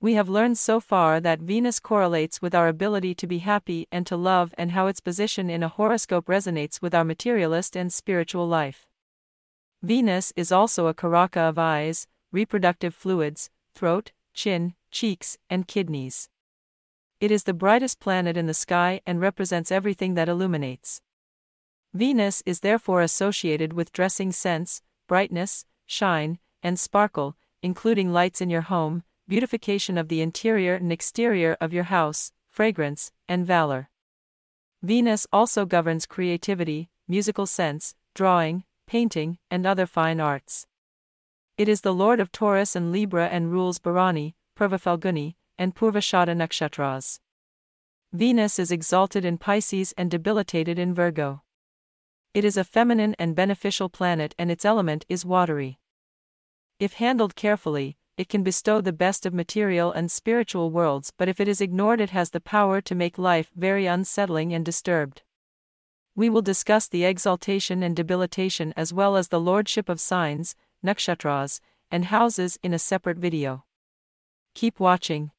We have learned so far that Venus correlates with our ability to be happy and to love, and how its position in a horoscope resonates with our materialist and spiritual life. Venus is also a karaka of eyes, reproductive fluids, throat, chin, cheeks, and kidneys. It is the brightest planet in the sky and represents everything that illuminates. Venus is therefore associated with dressing sense, brightness, shine, and sparkle, including lights in your home, beautification of the interior and exterior of your house, fragrance, and valor. Venus also governs creativity, musical sense, drawing, painting, and other fine arts. It is the lord of Taurus and Libra and rules Bharani, Purva and Purvashada nakshatras. Venus is exalted in Pisces and debilitated in Virgo. It is a feminine and beneficial planet and its element is watery. If handled carefully, it can bestow the best of material and spiritual worlds, but if it is ignored, it has the power to make life very unsettling and disturbed. We will discuss the exaltation and debilitation as well as the lordship of signs, nakshatras, and houses in a separate video. Keep watching.